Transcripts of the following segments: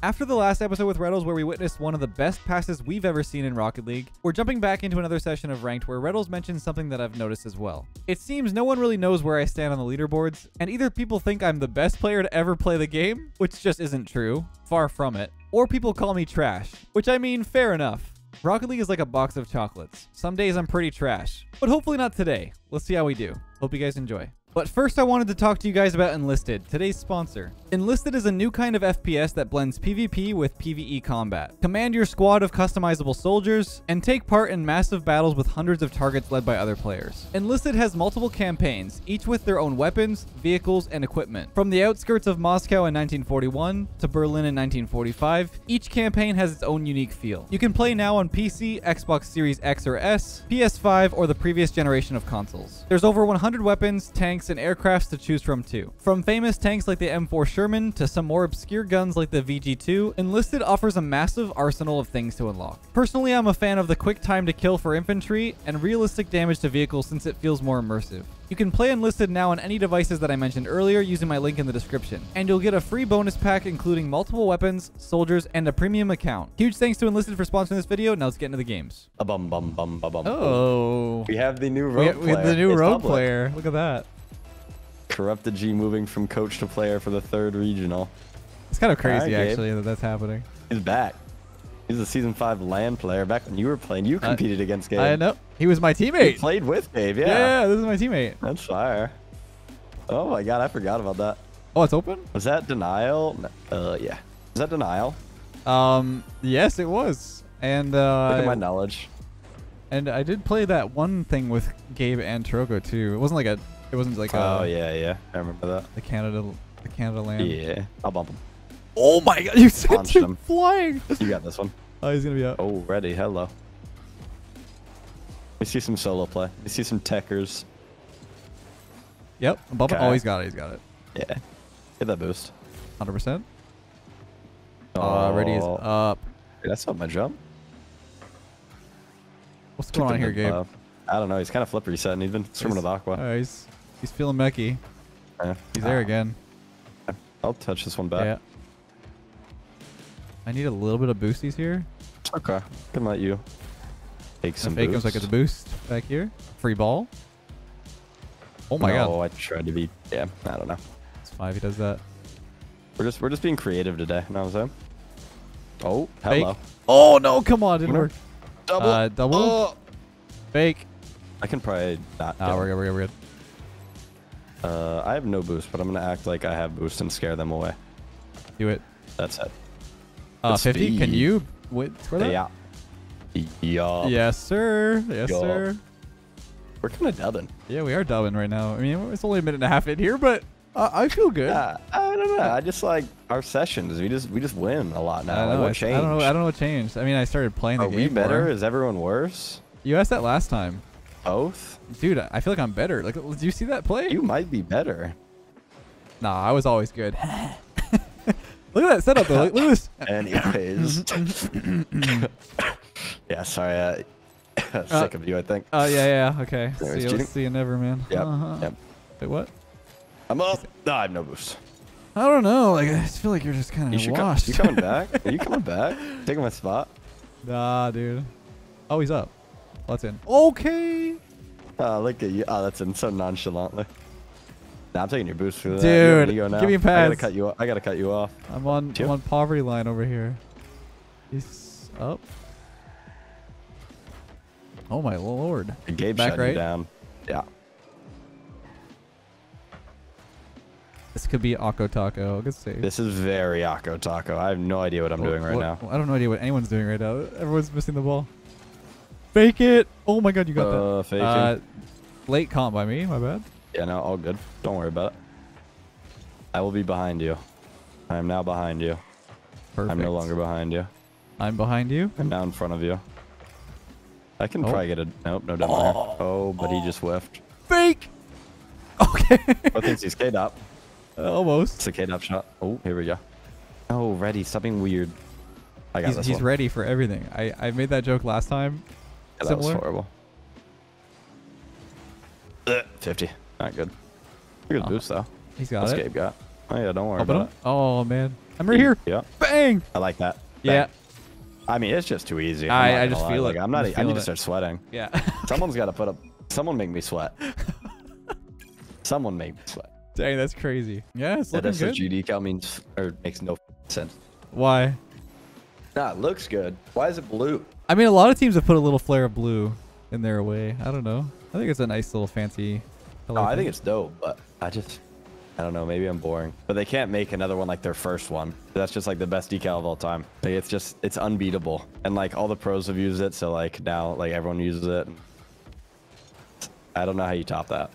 After the last episode with Retals where we witnessed one of the best passes we've ever seen in Rocket League, we're jumping back into another session of Ranked where Retals mentions something that I've noticed as well. It seems no one really knows where I stand on the leaderboards, and either people think I'm the best player to ever play the game, which just isn't true, far from it, or people call me trash, which I mean, fair enough. Rocket League is like a box of chocolates. Some days I'm pretty trash, but hopefully not today. Let's see how we do. Hope you guys enjoy. But first I wanted to talk to you guys about Enlisted, today's sponsor. Enlisted is a new kind of FPS that blends PvP with PvE combat. Command your squad of customizable soldiers, and take part in massive battles with hundreds of targets led by other players. Enlisted has multiple campaigns, each with their own weapons, vehicles, and equipment. From the outskirts of Moscow in 1941 to Berlin in 1945, each campaign has its own unique feel. You can play now on PC, Xbox Series X or S, PS5, or the previous generation of consoles. There's over 100 weapons, tanks, and aircrafts to choose from too. From famous tanks like the M4 Sherman to some more obscure guns like the VG2, Enlisted offers a massive arsenal of things to unlock. Personally, I'm a fan of the quick time to kill for infantry and realistic damage to vehicles since it feels more immersive. You can play Enlisted now on any devices that I mentioned earlier using my link in the description, and you'll get a free bonus pack including multiple weapons, soldiers, and a premium account. Huge thanks to Enlisted for sponsoring this video. Now let's get into the games. A bum bum bum bum bum. Oh, We have the new we, rogue we player. have the new It's rogue public. player. Look at that. Corrupted G moving from coach to player for the third regional. It's kind of crazy Gabe. actually that that's happening. He's back. He's a season five land player. Back when you were playing, you competed against Gabe. I know. He was my teammate. He played with Gabe, Yeah. yeah. this is my teammate. That's fire. Oh my god, I forgot about that. Oh, it's open? Was that denial? Uh, yeah. Was that denial? Um, yes, it was. And Look at my uh, knowledge. and I did play that one thing with Gabe and Trogo too. It wasn't like a, it wasn't like oh a, yeah, yeah. I remember that. the Canada, the Canada land. Yeah. I'll bump him. Oh my god, you sent him flying. You got this one. Oh, he's gonna be out. Oh, ready. Hello. We see some solo play. We see some techers. Yep, I'm bumping. Oh, okay. Oh, he's got it. He's got it. Yeah. Get that boost. Hundred percent. Uh, oh ready is Oh. up. Dude, that's not my jump. What's going on here, Gabe? I don't know. He's kind of flippery setting. He's been swimming He's- with Aqua. Oh, he's he's feeling Mecky. Yeah. He's there Ah, again. I'll touch this one back. Yeah. I need a little bit of boosties here. Okay. Can let you take some Fake him so I boost. boost back here. Free ball. Oh my no, god. Oh, I tried to be. Yeah. I don't know. It's five. He does that. We're just we're just being creative today. You know what I'm saying? Oh, Fake. hello. Oh no! Come on, didn't work. Double. Uh, double. Oh. Fake. I can probably not. Oh, we're good. We're good. We're good. Uh, I have no boost, but I'm gonna act like I have boost and scare them away. Do it. That's it. Uh, Good 50. Can you wait, score that? Yeah. Yeah. Yes, sir. Yes, Yup. sir. We're kind of dubbing. Yeah, we are dubbing right now. I mean, it's only a minute and a half in here, but uh, I feel good. Yeah, I don't know. I just like our sessions. We just we just win a lot I now. don't Like, know. what it's- changed? I don't know. I don't know what changed. I mean, I started playing the Are game. we better? more. Is everyone worse? You asked that last time, Both? dude. I feel like I'm better. Like, do you see that play? You might be better. Nah, I was always good. look at that setup though. Look, at this. Anyways. yeah, sorry. Uh, sick of you, I think. Oh yeah, yeah. Okay. See you. See you never, man. Yep. Uh-huh. Yep. Wait, what? I'm up. No, I have no boost. I don't know. Like, I just feel like you're just kind of You should come. You coming back? Are you coming back? Taking my spot? nah, dude. Oh, he's up. Well, that's in. Okay. Oh, look at you. Oh, that's in so nonchalantly. Nah, I'm taking your boost for that. Dude, you go now. give me a I gotta pass. cut you. I gotta cut you off. I'm on. Two. I'm on poverty line over here. He's up. Oh my lord. Gabe Back shut right? you down. Yeah. This could be Akko Taco. Good save. This is very Akko Taco. I have no idea what I'm doing right What- now. I don't know idea what anyone's doing right now. Everyone's missing the ball. Fake it. Oh my god, you got Uh, that. faking. Uh, late comp by me. My bad. Yeah, no, all good. Don't worry about it. I will be behind you. I am now behind you. Perfect. I'm no longer behind you. I'm behind you. I'm now in front of you. I can Oh. probably get a nope, no demo here. Oh, but he just whiffed. Fake. Okay. I think he's K up. Almost. It's a K up shot. Oh, here we go. Oh, ready. Something weird. I got He's, this he's one. ready for everything. I, I made that joke last time. Yeah, that was horrible. Ugh, 50. Not good. Good Oh, boost though. He's got What's it. Gabe got? Oh yeah, don't worry Open about him. Oh man. I'm right here. Yeah, Bang. I like that. Yeah. I mean, it's just too easy. I- I'm not I just lie. feel like, it. I'm not. I'm just I need feeling to start sweating. Yeah. Someone's got to put up. Someone make me sweat. Someone make me sweat. Dang, that's crazy. Yeah, it's That looking good. SSG decal means or makes no sense. Why? Nah, it looks good. Why is it blue? I mean, a lot of teams have put a little flare of blue in their way. I don't know. I think it's a nice little fancy. color Oh, I think it's dope, but I just, I don't know. Maybe I'm boring. But they can't make another one like their first one. That's just like the best decal of all time. Like, it's just, it's unbeatable. And like all the pros have used it, so like now like everyone uses it. I don't know how you top that.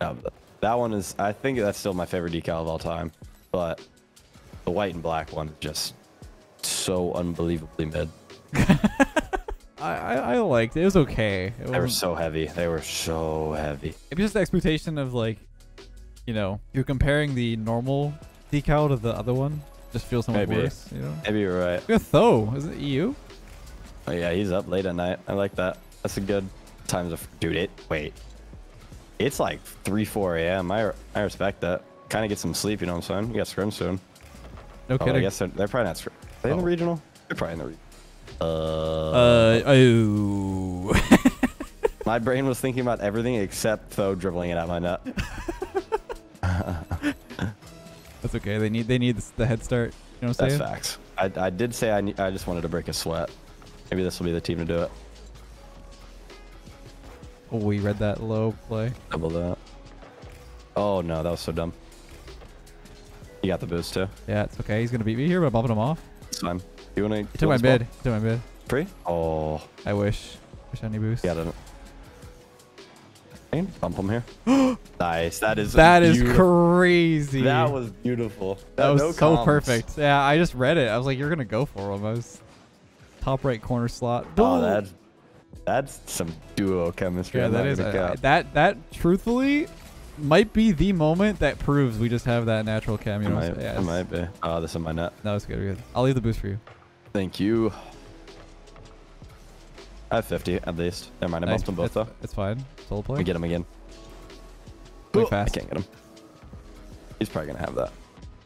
No, that one is. I think that's still my favorite decal of all time. But the white and black one is just so unbelievably mid. I, I, I liked it. It was okay. It They were so heavy. They were so heavy. It was just the expectation of like, you know, you're comparing the normal decal to the other one. Just feels so much Maybe. worse. You know. Maybe you're right. Look at Tho. Is it EU? Oh yeah, he's up late at night. I like that. That's a good time to dude. It wait, it's like three, four a.m. I I respect that. Kind of get some sleep. You know what I'm saying? You got scrim soon. No Oh, I kidding. guess they're, they're probably not. Scrim. Are they in the Oh. regional? They're probably in the regional. Uh, Uh oh. my brain was thinking about everything except Tho dribbling it out my nut. That's okay. They need they need the head start. You know what I'm That's saying? facts. I, I did say I I just wanted to break a sweat. Maybe this will be the team to do it. Oh, we read that low play. Double that. Oh no, that was so dumb. You got the boost too. Yeah, it's okay. He's gonna beat me here, but I'm bumping him off. It's fine. You wanna? Took my. He took my mid. Free? Oh, I wish. Wish I any boost. got it. Can bump him here. nice. That is. That is crazy. That was beautiful. That was no so comms. perfect. Yeah, I just read it. I was like, you're gonna go for him. I was top right corner slot. Oh, Boom. that's that's some duo chemistry. yeah, that is cap. that that truthfully might be the moment that proves we just have that natural cam. You It might, yeah, it might be. Oh, this is my net. that was good. Good. I'll leave the boost for you. Thank you. I have 50 at least. Never mind. I Nice. bumped them both it's, though. It's fine. Solo play. me get him again. Play fast. I can't get him. He's probably gonna have that.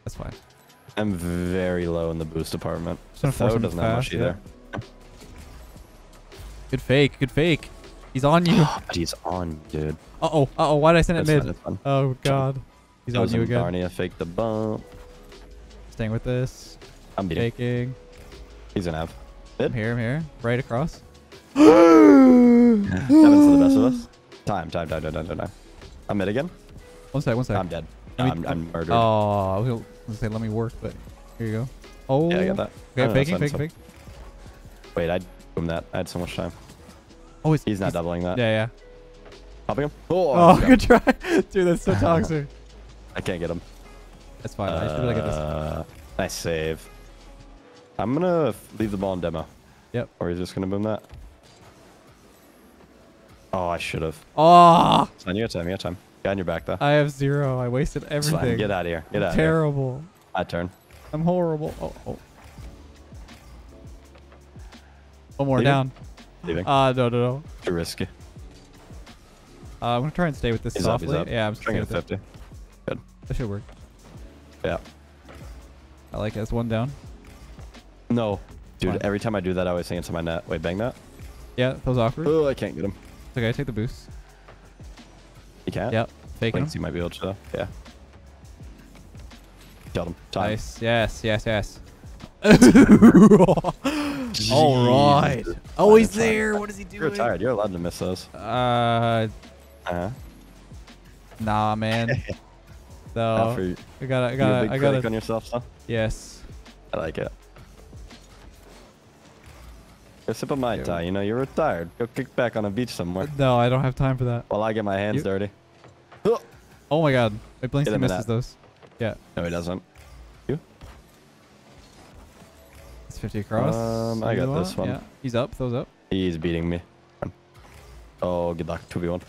That's fine. I'm very low in the boost department. Just gonna force Tho him doesn't have much fast, either. Good fake. Good fake. He's on you. uh But he's on, dude. oh. Uh oh. Why did I send it That's mid? fine. Oh god. He's on you again. Barney, I faked the bump. Staying with this. I'm beating. Faking. He's gonna have. I'm here. I'm here. Right across. Happens to the best of us. Time, time, time, time, time, time, time. I'm mid again. One sec. One sec. I'm dead. Me- I'm, I'm murdered. Oh, I was gonna- I was gonna say let me work, but here you go. Oh. yeah, I got that. Okay, faking, son, faking, faking. Wait, I boom that. I had so much time. Oh, he's, He's not doubling that. Yeah, yeah. Popping him. Oh, Oh, good try, dude. That's so toxic. I can't get him. That's fine. I should be like this. Uh, nice save. I'm gonna leave the ball in demo. Yep. Or he's just gonna boom that. Oh, I should have. Oh, Son, you got time. You got time. Got in your back though. I have zero. I wasted It's everything. Get out of here. Get I'm out of here. terrible. I turn. I'm horrible. Oh, oh. One more Leaving? down. Leaving. Uh, no, no, no. Too risky. Uh, I'm gonna try and stay with this He's softly. Up. Yeah, I'm just Trying gonna get stay with 50. it. That should work. Yeah. I like it. It's one down. No. Dude, Fine. every time I do that, I always think it's my net. Wait, bang that. Yeah, that was awkward. Oh, I can't get him. It's okay. Take the boost. You can't? Yep. Faking. Thinks you might be able to. though. Yeah. Killed him. Time. Nice. Yes, yes, yes. All right. Oh, he's there. What is he doing? You're tired. You're allowed to miss those. Uh, Uh-huh. nah, man. So. I gotta, I gotta, I gotta. on yourself, so Yes. I like it. Go sip of Mai Yeah. Tai. You know, you're retired. Go kick back on a beach somewhere No, I don't have time for that. while I get my hands You- dirty. Oh my god. Wait, Blinksy Get him in misses that. those. Yeah. No, he doesn't. You? It's 50 across. Um, I got this one. Yeah. He's up. Those up. He's beating me. Oh, good luck. 2v1.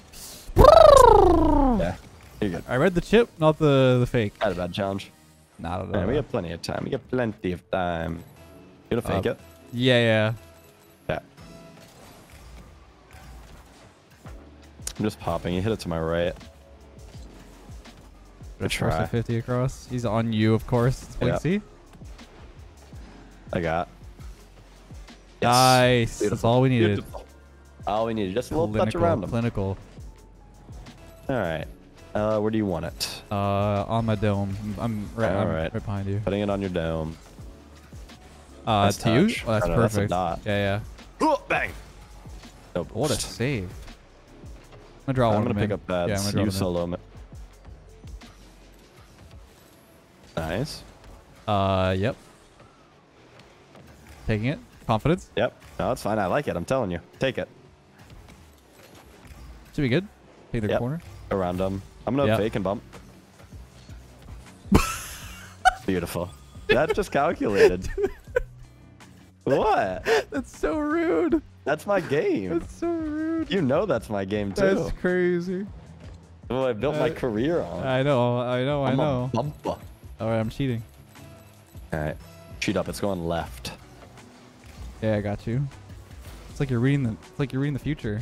yeah. You're good. I read the chip, not the the fake. Not a bad challenge. Not at all. Man, we got plenty of time. We got plenty of time. You gonna fake Uh, it? Yeah. Yeah. I'm just popping. You hit it to my right. Good try. 50 across. He's on you, of course. It's Yeah. Blinksy. I got. Nice. That's all we needed. Beautiful. All we needed, just a little touch Clinical. around them. Clinical. All right. Uh, where do you want it? Uh, on my dome. I'm, right. I'm Alright. right behind you. Putting it on your dome. Uh, Nice to you? Oh, that's Oh, no, that's perfect. yeah, yeah. Oh, bang. No What a save. I'm gonna draw I'm one gonna pick in. up pads. Yeah, I'm gonna you draw solo me. Nice. Uh, yep. Taking it. Confidence. Yep. No, it's fine. I like it. I'm telling you. Take it. Should be good. Take the Yep. corner. Around them. I'm gonna Yep. fake and bump. Beautiful. That just calculated. what? That's so rude. That's my game. That's so rude. You know that's my game too. That's crazy. What I built my Uh, career on. I know. I know. I I'm know. a bumper. All right, I'm cheating. All right. Cheat up. It's going left. Yeah, I got you. It's like you're reading the. It's like you're reading the future.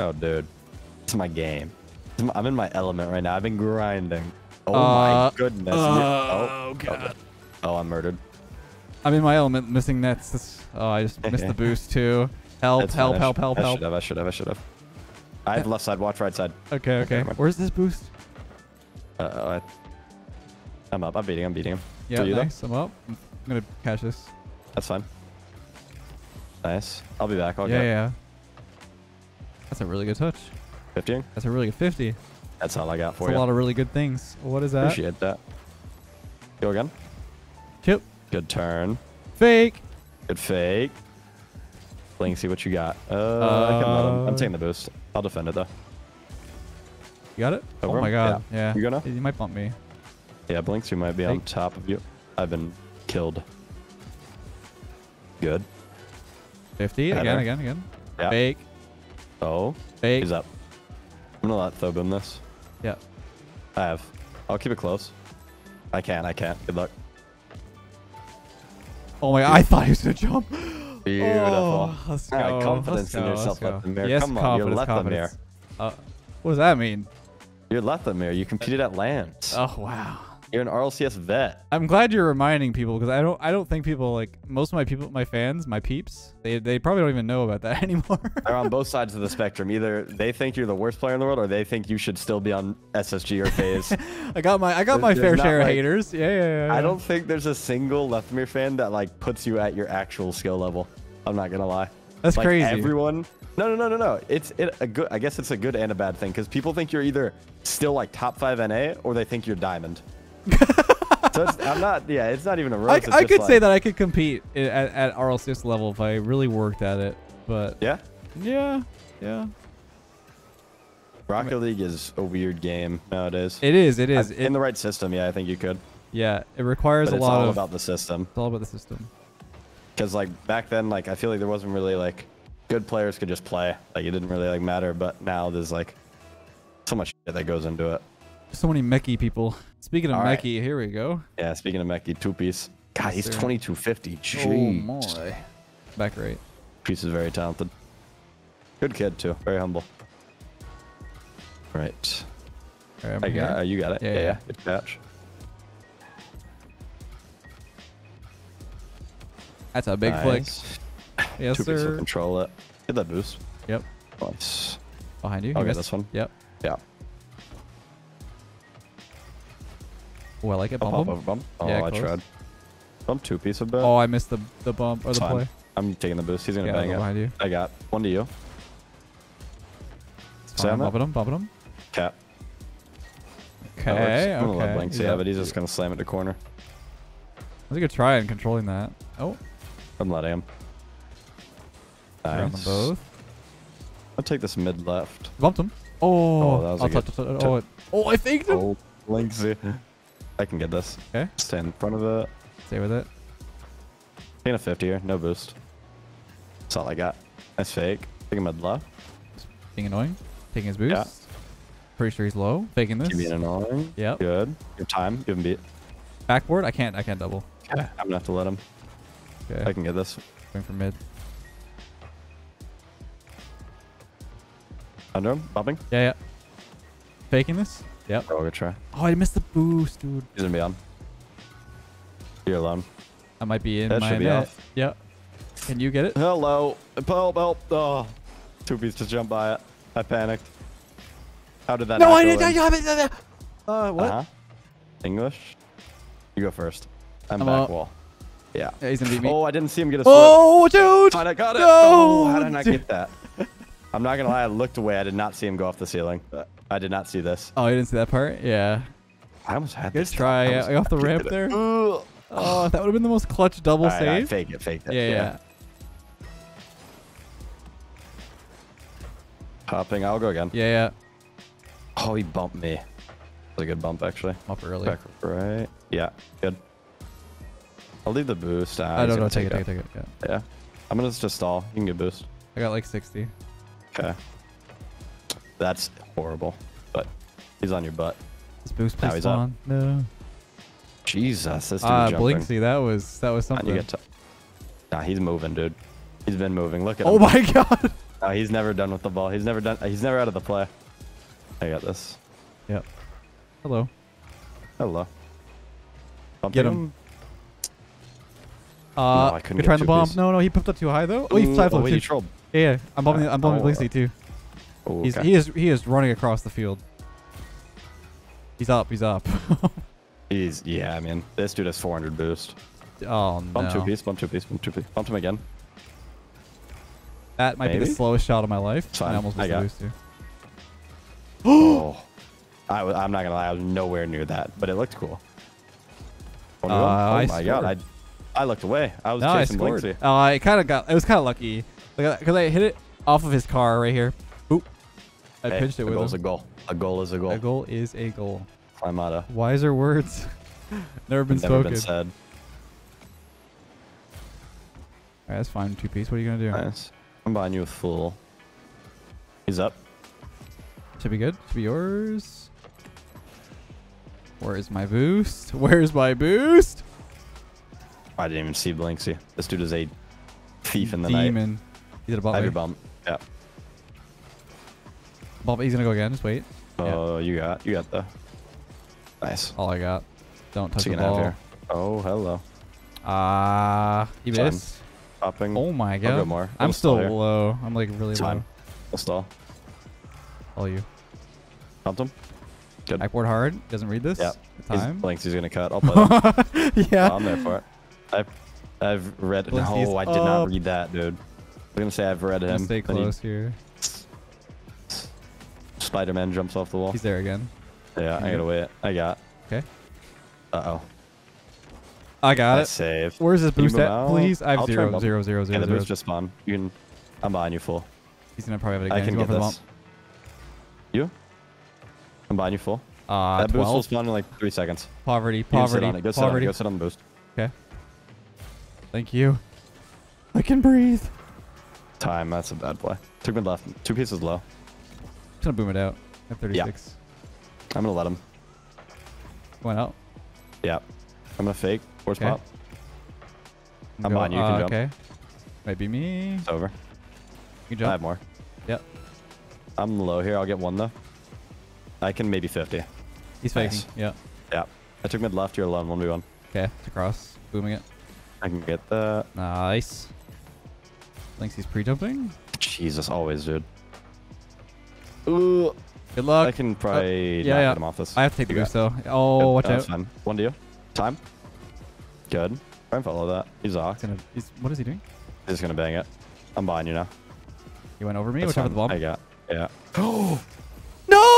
Oh, dude. It's my game. My- I'm in my element right now. I've been grinding. Oh Uh, my goodness. oh, oh, God. Oh, I'm murdered. I'm in my element, missing nets. This, oh, I just missed the boost too. Help! It's help! I Help! Help! I should have. I should have. I should have. I have left side. Watch right side. Okay, okay. mind. Where's this boost? Uh oh. I, I'm up. I'm beating. I'm beating him. Yeah, you though? nice. I'm up. I'm gonna catch this. That's fine. Nice. I'll be back. I'll yeah, get yeah. That's a really good touch. 50. That's a really good 50. That's all I got for That's a lot of really good things. What is that? Appreciate that. Go again. Chip. Good turn. Fake. Good fake. Bling, see what you got. Uh, I can let him. I'm Uh, taking the boost. I'll defend it though. You got it? Over oh my him? god. Yeah. You gonna? He he might bump me. Yeah, Blinks, you might be on top of you. I've been killed. Good. 50. Better. Again, again, again. Yeah. Fake. Oh, Fake. he's up. I'm gonna let Tho boom this. Yeah. I have. I'll keep it close. I can't. I can't. Good luck. Oh my god. I thought he was gonna jump. Beautiful. Oh, let's right, go. confidence let's in yourself. Lethamyr. Yes, Come on, you're confidence, Lethamyr. Uh, what does that mean? You're Lethamyr. You competed at lands. Oh wow. You're an RLCS vet. I'm glad you're reminding people because I don't I don't think people like most of my people my fans my peeps they they probably don't even know about that anymore. They're on both sides of the spectrum. Either they think you're the worst player in the world, or they think you should still be on SSG or FaZe. I got my I got my fair share of like- haters. Yeah, yeah, yeah. I don't think there's a single Lethamyr fan that like puts you at your actual skill level. I'm not gonna lie. That's like, crazy. Everyone. No, no, no, no, no. It's it a good. I guess it's a good and a bad thing because people think you're either still like top five NA or they think you're diamond. so I'm not. Yeah, it's not even a I, roast. I just could say that I could compete at, at RLCS level if I really worked at it, but Yeah. yeah, yeah. Rocket League is a weird game nowadays. It is. It is. I- It, in the right system, yeah, I think you could. yeah, it requires But a it's lot all of. about the system. it's all about the system. Because like back then, like I feel like there wasn't really like good players could just play. Like it didn't really like matter. But now there's like so much shit that goes into it. So many mechie people. Speaking of All right. mechie, here we go. Yeah. Speaking of Meki, two piece. God, he's sir. 2250. Oh my. Back right. Piece is very talented. Good kid too. Very humble. Right. All right, I got. Uh, you got it. Yeah, Yeah. yeah. yeah. Good catch. That's a big flick. Nice. Yes, two sir. control it. Get that boost. Yep. Nice. Behind you. Get this one. Yep. Yeah. Oh, I like it. I'll Bump pop him. over bump. Oh, Yeah, I close. tried. Bump two piece a bit. Oh, I missed the the bump or the fine. play. I'm taking the boost. He's gonna Yeah, bang it. behind you. I got one to you. Fine. on? Bumping him. Bumping him. Cap. Okay. I'm let Okay. Blank he's see it, up. but he's just gonna slam it to corner. I think a try in controlling that. Oh, I'm letting him. around them Nice. both. I'll take this mid left. Bumped him. Oh, Oh, that was I'll good touch- touch- oh, it- oh, I faked him. Oh, Blinksy. I can get this. Okay. Stay in front of it. Stay with it. Taking a 50 here. No boost. That's all I got. Nice fake. Taking mid left. Being annoying. Taking his boost. Yeah. Pretty sure he's low. Faking this. Being annoying. Yep. Good. Your time. Give him beat. Backboard. I can't. I can't double. Okay. I'm gonna have to let him. Okay. I can get this. Going for mid. Under him. Bumping. Yeah, yeah. Faking this. Yep. Oh, good try. Oh, I missed the boost, dude. He's gonna be on. You're alone. I might be in That my should be net. off. Yep. Can you get it? Hello. Help, help. Oh. Two piece just jumped by it. I panicked. How did that No, I didn't. in? I didn't. Uh, what? Uh-huh. English? You go first. I'm, I'm back up. wall. Yeah. Yeah, he's gonna beat me. Oh, I didn't see him get a slip. Oh, dude! Oh, I got it. No, oh, how did I not dude. get that? I'm not gonna lie. I looked away. I did not see him go off the ceiling. I did not see this. Oh, you didn't see that part? Yeah. I almost had Good this. try. I Yeah, off the ramp it. there. Oh, that would have been the most clutch double right, all right, save. fake it, fake it. yeah, yeah. Hopping. I'll go again. Yeah, yeah. Oh, he bumped me. That was a good bump, actually. Up early. Back right. Yeah, good. I'll leave the boost. Ah, I don't know. gonna Take it, take it, take it. Yeah. Yeah. I'm gonna just stall. You can get boost. I got like 60. Okay. That's horrible. But he's on your butt. This boost Now he's up. on. No. Jesus, this dude Ah, jumping. Blinksy, that was that was something. you get to... Nah, he's moving, dude. He's been moving. Look at Oh him. my god. No, he's never done with the ball. He's never done. He's never out of the play. I got this. Yep. Hello. Hello. Bumping Get him. Uh, I couldn't get trying the bomb. No, no, he popped up too high though. Oh, he side oh, wait, he trolled. Yeah, yeah, I'm bumping. Uh, I'm bumping oh, Blinksy too. Oh, He's okay. he is he is running across the field. He's up. He's up. He's yeah. I mean, this dude has 400 boost. oh Bump two no. piece. Bump two piece. Bump two piece. Bumped him again. That might be the slowest shot of my life. I almost I missed it. boost too. oh. I was, I'm not gonna lie. I was nowhere near that, but it looked cool. Oh, Uh, oh I my god! I. I looked away. I was No, chasing scored. Blinksy. Oh, I kind of got. It was kind of lucky, because uh, I hit it off of his car right here. Oop. I Hey, pinched it a with goal's him. a goal. A goal is a goal. A goal is a goal. Climata. Wiser words. Never been Never spoken. been said. Alright, that's fine. Two piece. What are you gonna do? Nice. I'm buying you a full. He's up. Should be good. Should be yours. Where is my boost? Where's my boost? I didn't even see Blinksy. This dude is a thief in the night. Demon. He's at a I have your bump. bump. Yeah. Bump. He's gonna go again. Just wait. Yeah. Oh, you got you got the. Nice. All I got. Don't touch What's the ball. here? Oh, hello. Ah, he Fine. missed. Popping. Oh my I'll go god. more. I'm still here. low. I'm like really It's low. We'll stall. All you. Pumped him. Good. Backboard hard. Doesn't read this. Yeah. The He's time. Blinksy's gonna cut. I'll play yeah. Oh, I'm there for it. I've I've read. Blinksy's No, I did not read that, dude. I'm gonna say I've read him. stay Then he- close here. Spider-Man jumps off the wall. He's there again. yeah, I gotta wait. I got. Okay. Uh oh. I got Nice it. save. Where's this boost at, out? please? I have I'll and bump. zero, zero, Yeah, zero, the zero. boost just spawned. You can. I'm buying you full. He's gonna probably have it again. I can going get for the this. You? I'm buying you full. Uh, that boost will spawn in like three seconds. Poverty, You can poverty. Go sit on it. poverty. Go sit on the boost. Okay. Thank you. I can breathe. Time. That's a bad play. Took me left. Two pieces low. Just gonna boom it out at 36. Yeah. I'm gonna let him. Went out. Yeah. I'm gonna fake. Force Okay. pop. I'm behind you, you uh, can jump. Okay. Might be me. It's over. You can I have more. Yep. I'm low here. I'll get one though. I can maybe 50. He's faking. Nice. Yeah. Yeah. I took mid left. You're alone. 1v1. Okay. It's across. Booming it. I can get that. Nice. Thinks he's pre-jumping. Jesus, always, dude. Ooh. Good luck. I can probably uh, yeah, not yeah. get him off this. I have to take the You boost got- though. Oh, Good. watch That's out. fine. One to you. Time. Good. Try and follow that. He's He's off. gonna. He's, what is he doing? He's just gonna bang it. I'm behind you now. He went over me. That's Watch out for the bomb. I got. Yeah. Oh! No!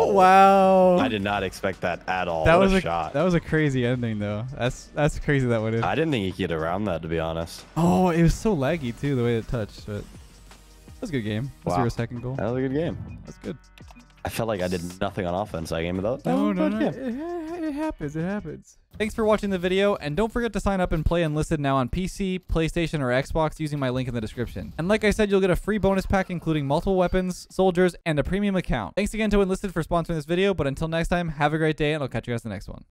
Oh, wow. Wow. I did not expect that at all. That what was a, shot. That was a crazy ending though. That's that's crazy that in. I didn't think he could get around that, to be honest. Oh, it was so laggy too the way it touched. But that was a good game. Wow. your second goal? That was a good game. That's good. I felt like I did nothing on offense that game, but that, that No, no, it happens. It happens. Thanks for watching the video, and don't forget to sign up and play Enlisted now on PC, PlayStation, or Xbox using my link in the description. And like I said, you'll get a free bonus pack including multiple weapons, soldiers, and a premium account. Thanks again to Enlisted for sponsoring this video, but until next time, have a great day, and I'll catch you guys in the next one.